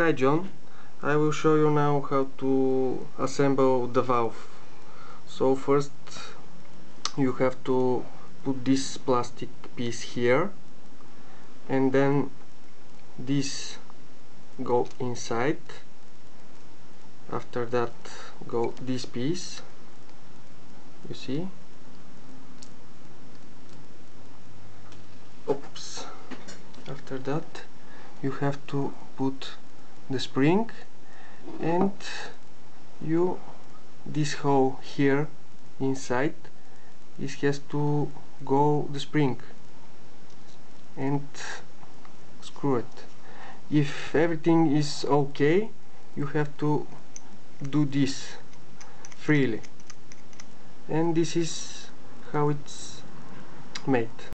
Hi John, I will show you now how to assemble the valve. So first you have to put this plastic piece here and then this go inside. After that go this piece. You see? Oops. After that you have to put the spring and you this hole here inside it has to go the spring and screw it. If everything is okay you have to do this freely. And this is how it's made